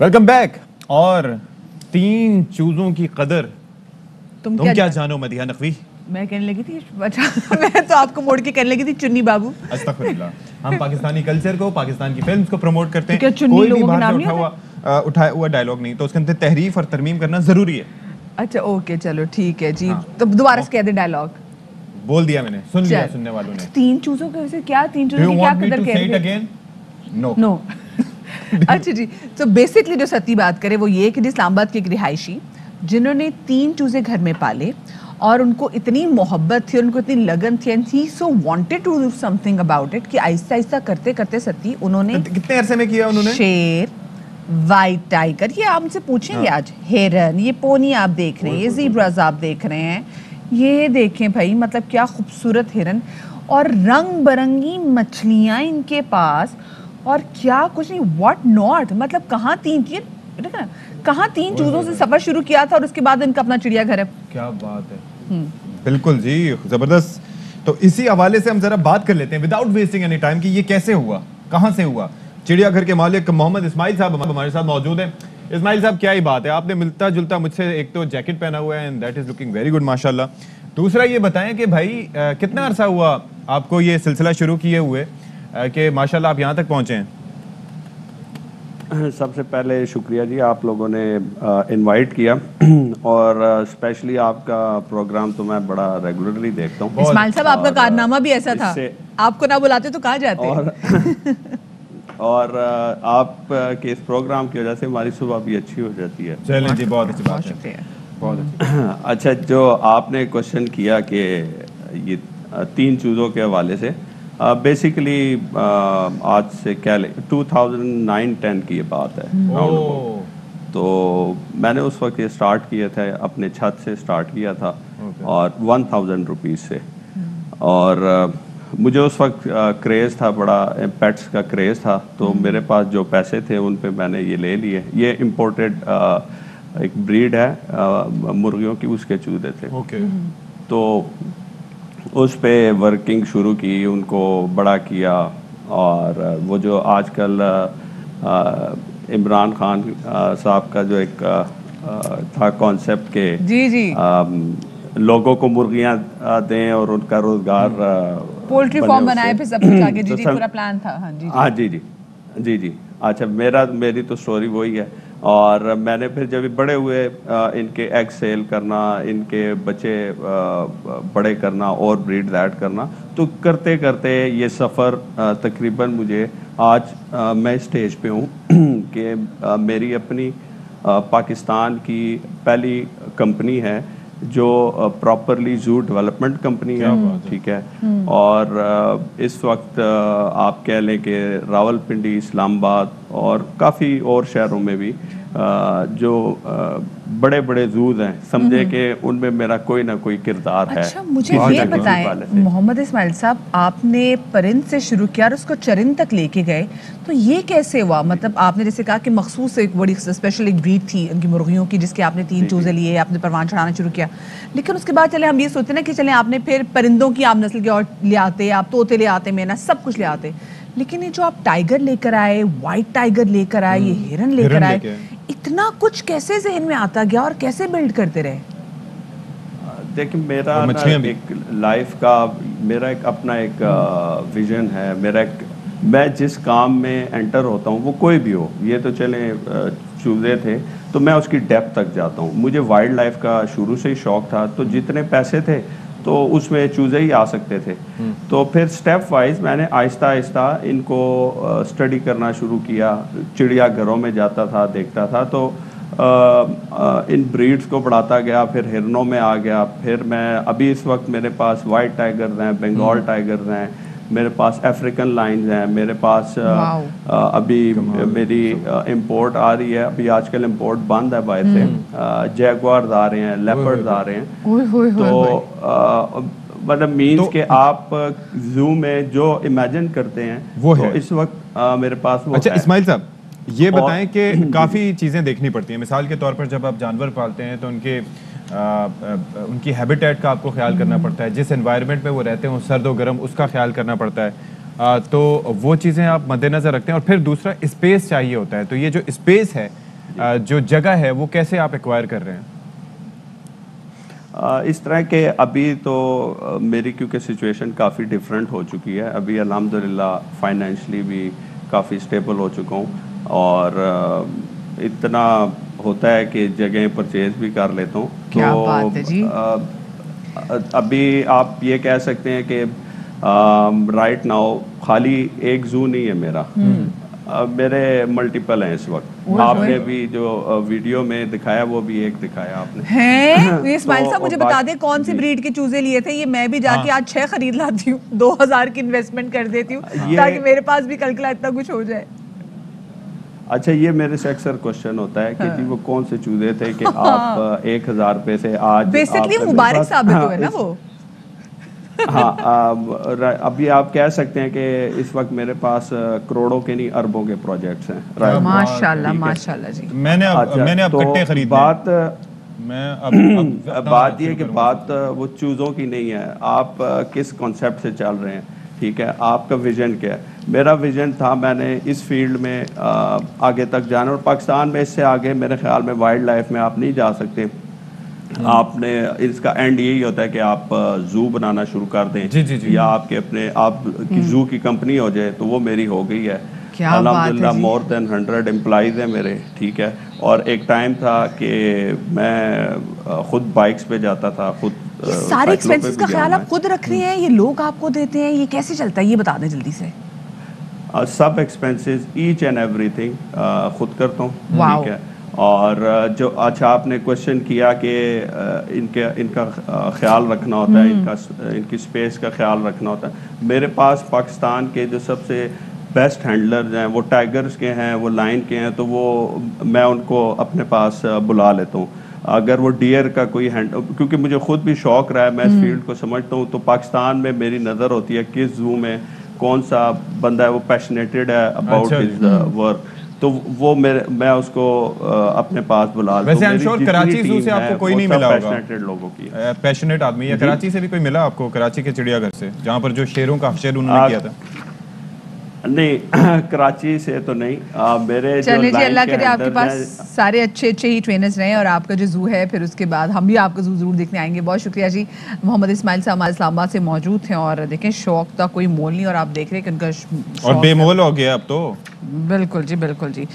Welcome back और तीन चूजों की कदर। तुम तुम क्या, क्या जानो मदिहा नकवी? मैं कहने लगी थी अच्छा मैं तो आपको मोड़ के कहने लगी थी चुन्नी बाबू। हम पाकिस्तानी कल्चर को पाकिस्तान की फिल्म्स को प्रमोट करते तो हैं। चुन्नी कोई भी बाहर नाम उठा हुआ उठाया हुआ डायलॉग नहीं। तो उसके अंदर तहरीफ और तरमीम करना ज़रूरी है। अच्छा ओके चलो ठीक है जी। हाँ। तो दोबारा से कह दे डायलॉग बोल दिया मैंने सुन लिया सुनने वालों ने। तीन चूजों के वैसे क्या? तीन चूजों की क्या कदर कह रहे अगेन नो नो अच्छा जी तो बेसिकली जो सती बात करे वो ये कि इस्लामाबाद के एक रिहायशी जिन्होंने तीन चूजे घर में पाले और उनको इतनी मोहब्बत थी उनको इतनी लगन थी and he so wanted to do something about it कि आहिस्ता आहिस्ता करते करते सती उन्होंने कितने अरसे में किया उन्होंने शेर वाइट टाइगर ये आप मुझसे पूछेंगे हाँ। आज हेरन ये पोनी आप देख रहे हैं ये जीब्राज आप देख रहे हैं ये देखें भाई मतलब क्या खूबसूरत हिरन और रंग बरंगी मछलियाँ इनके पास और क्या? कुछ नहीं व्हाट नॉट मतलब कहाँ तीन ये कहाँ तीन चूजों से सफ़र शुरू किया था और उसके बाद इनका अपना चिड़ियाघर है? क्या बात है। हम्म। बिल्कुल जी ज़बरदस्त। तो इसी हवाले से हम जरा बात कर लेते हैं विदाउट वेस्टिंग एनी टाइम कि ये कैसे हुआ? कहाँ से हुआ? चिड़ियाघर के मालिक मोहम्मद इस्माइल साहब हमारे साथ मौजूद हैं। इस्माइल साहब क्या ही बात है। आपने मिलता जुलता मुझसे एक तो जैकेट पहना हुआ है and that is looking very good माशाल्लाह। दूसरा ये बताएँ कि भाई अ, कितना अरसा हुआ आपको ये सिलसिला शुरू किए हुए? कि माशाल्लाह आप यहाँ तक पहुँचे हैं। सबसे पहले शुक्रिया जी आप लोगों ने इनवाइट किया। और स्पेशली आपका प्रोग्राम तो मैं बड़ा रेगुलरली देखता हूँ। इस्माइल साहब आपका कारनामा भी ऐसा था। आपको ना बुलाते तो कहाँ जाते? और और आप के इस प्रोग्राम की वजह से हमारी सुबह भी अच्छी हो जाती है। चलें जी बहुत अच्छी बात है। बहुत अच्छा जो आपने क्वेश्चन किया कि ये तीन चीज़ों के हवाले से बेसिकली uh, uh, आज से क्या ले 2009-10 की ये बात है about. ओह, तो मैंने उस वक्त ये स्टार्ट किए थे अपने छत से स्टार्ट किया था Okay. और वन थाउज़ेंड रुपीज़ से। और अ, मुझे उस वक्त क्रेज़ था बड़ा पेट्स का क्रेज़ था। तो hmm. मेरे पास जो पैसे थे उन पे मैंने ये ले लिए। ये इम्पोर्टेड एक ब्रीड है अ, मुर्गियों की उसके चूजे थे। ओके तो उस पे वर्किंग शुरू की उनको बड़ा किया और वो जो आजकल इमरान खान साहब का जो एक था कॉन्सेप्ट के जी जी। अम, लोगों को मुर्गियाँ दें और उनका रोज़गार पोल्ट्री फार्म बनाए फिर सब कुछ आगे। जी तो जी पूरा प्लान था। हाँ जी जी। हाँ जी जी। जी जी। अच्छा मेरा मेरी तो स्टोरी वही है। और मैंने फिर जब बड़े हुए इनके एग सेल करना इनके बच्चे बड़े करना और ब्रीड दैट करना तो करते करते ये सफ़र तकरीबन मुझे आज मैं स्टेज पे हूँ कि मेरी अपनी पाकिस्तान की पहली कंपनी है जो प्रॉपरली जू डेवलपमेंट कंपनी है। ठीक है? और इस वक्त आप कह लें कि रावलपिंडी इस्लामाबाद और काफ़ी और शहरों में भी जो बड़े बड़े जूज हैं समझे कि उनमें मेरा कोई ना कोई किरदार अच्छा, है मुझे ये बताएँ मोहम्मद इस्माइल साहब आपने परिंद से शुरू किया और उसको चरिंद तक लेके गए तो ये कैसे हुआ? मतलब आपने जैसे कहा कि मखसूस एक बड़ी स्पेशल एक ब्रीड थी उनकी मुर्गियों की जिसके आपने तीन चूजे लिए आपने परवान चढ़ाना शुरू किया। लेकिन उसके बाद चले हम ये सोचते ना कि चले आपने फिर परिंदों की आप नस्ल के और ले आते आप तोते ले आते मेना सब कुछ ले आते। लेकिन ये जो आप टाइगर लेकर आए व्हाइट टाइगर लेकर आए ये हिरन लेकर आए इतना कुछ कैसे जहन में आता गया और कैसे बिल्ड करते रहे? देखिए मेरा। एक लाइफ का मेरा एक अपना एक विजन है मेरा एक मैं जिस काम में एंटर होता हूँ वो कोई भी हो ये तो चले चूजे थे तो मैं उसकी डेप्थ तक जाता हूँ। मुझे वाइल्ड लाइफ का शुरू से ही शौक था तो जितने पैसे थे तो उसमें चूजे ही आ सकते थे। तो फिर स्टेप वाइज मैंने आहिस्ता आहिस्ता इनको स्टडी करना शुरू किया। चिड़िया घरों में जाता था देखता था। तो आ, आ, इन ब्रीड्स को बढ़ाता गया फिर हिरनों में आ गया। फिर मैं अभी इस वक्त मेरे पास वाइट टाइगर हैं बंगाल टाइगर हैं। मेरे पास अफ्रीकन लाइन्स हैं मेरे पास अ, वाओ। अभी मेरी इंपोर्ट आ रही है अभी आजकल इंपोर्ट बंद है बाहर से। जैगवार्स आ रहे हैं लेपर्ड्स आ रहे हैं। तो मतलब मीन्स तो- कि आप जू में जो इमेजिन करते हैं वो तो है। इस वक्त मेरे पास वो अच्छा इस्माइल साहब ये बताएँ कि काफ़ी चीज़ें देखनी पड़ती हैं। मिसाल के तौर पर जब आप जानवर पालते हैं तो उनके उनकी हैबिटेट का आपको ख्याल करना पड़ता है। जिस एनवायरनमेंट में वो रहते हैं सर्द और गर्म उसका ख्याल करना पड़ता है। आ, तो वो चीज़ें आप मद्देनज़र रखते हैं और फिर दूसरा स्पेस चाहिए होता है। तो ये जो स्पेस है अ, जो जगह है वो कैसे आप एक्वायर कर रहे हैं? आ, इस तरह के अभी तो मेरी क्योंकि सिचुएशन काफ़ी डिफरेंट हो चुकी है। अभी अल्हम्दुलिल्लाह फाइनेंशली भी काफ़ी स्टेबल हो चुका हूँ। और इतना होता है कि जगह परचेज भी कर लेता हूँ। क्या बात है जी। आ, अभी आप ये कह सकते हैं कि राइट नाउ खाली एक जू नहीं है मेरा। अ, मेरे मल्टीपल हैं इस वक्त। आपने भी जो वीडियो में दिखाया वो भी एक दिखाया आपने। हैं? ये इस्माइल तो साहब मुझे बता दें कौन सी ब्रीड के चूजे लिए थे? ये मैं भी जाके हाँ। आज छह खरीद लाती हूँ। दो हज़ार की इन्वेस्टमेंट कर देती हूँ ताकि मेरे पास भी कल कला इतना कुछ हो जाए। अच्छा ये मेरे से अक्सर क्वेश्चन होता है कि हाँ। जी वो कौन से चूजे थे कि आप एक हज़ार रुपए से आज बेसिकली मुबारक साबित हाँ, हुए ना वो। हाँ अभी आप कह सकते हैं कि इस वक्त मेरे पास करोड़ों के नहीं अरबों के प्रोजेक्ट्स हैं क्या माशाल्लाह है। माशाल्लाह जी। मैंने अब अच्छा, मैंने अब तो कट्टे खरीदे बात मैं अब, अब बात ये कि बात वो चूज़ों की नहीं है। आप किस कॉन्सेप्ट से चल रहे हैं ठीक है? आपका विजन क्या है? मेरा विजन था मैंने इस फ़ील्ड में आगे तक जाना और पाकिस्तान में इससे आगे मेरे ख्याल में वाइल्ड लाइफ में आप नहीं जा सकते। आपने इसका एंड यही होता है कि आप जू बनाना शुरू कर दें जी, जी, जी। या आपके अपने आप की जू की कंपनी हो जाए तो वो मेरी हो गई है। क्या बात है अल्हम्दुलिल्लाह जी। मोर देन हंड्रेड एम्प्लॉयज़ हैं मेरे ठीक है। और एक टाइम था कि मैं खुद बाइक्स पे जाता था खुद ये सारे एक्सपेंसेस का ख्याल आप खुद रख रहे हैं ये लोग आपको देते हैं ये कैसे चलता है ये बता दें जल्दी से। सब एक्सपेंसेस ईच एंड एवरीथिंग खुद करता हूँ। ठीक है? और जो अच्छा आपने क्वेश्चन किया कि इनके इनका ख्याल रखना होता है इनका इनकी स्पेस का ख्याल रखना होता है। मेरे पास पाकिस्तान के जो सबसे बेस्ट हैंडलर्स हैं वो टाइगर्स के हैं वो लाइन के हैं तो वो मैं उनको अपने पास बुला लेता हूँ। अगर वो डियर का कोई हैंड क्योंकि मुझे खुद भी शौक रहा है मैं इस फ़ील्ड को समझता हूँ तो पाकिस्तान में मेरी नज़र होती है किस जू में कौन सा बंदा है वो पैशनेटेड है अबाउट। हिज वर्क तो वो मेरे मैं उसको अपने पास बुला वैसे हूँ। एम श्योर कराची जू से आपको कोई नहीं मिला होगा। पैशनेटेड लोगों की पैशनेट आदमी या कराची से भी कोई मिला आपको कराची के चिड़ियाघर से जहाँ पर जो शेरों का शेर उन्होंने किया था नहीं कराची से तो नहीं आ, मेरे चले चलिए जी अल्लाह करे आपके पास सारे अच्छे अच्छे ही ट्रेनर्स रहे और आपका जो जू है फिर उसके बाद हम भी आपका जू ज़रूर देखने आएँगे। बहुत शुक्रिया जी। मोहम्मद इसमाइल साहब हमारे इस्लामाबाद से मौजूद थे और देखें शौक का कोई मोल नहीं और आप देख रहे हैं कि उनका और बेमोल हो। गया अब तो। बिल्कुल जी बिल्कुल जी।